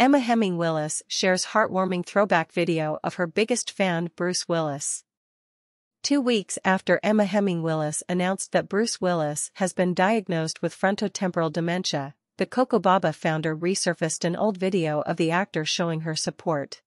Emma Heming Willis shares heartwarming throwback video of her biggest fan Bruce Willis. Two weeks after Emma Heming Willis announced that Bruce Willis has been diagnosed with frontotemporal dementia, the CocoBaba founder resurfaced an old video of the actor showing her support.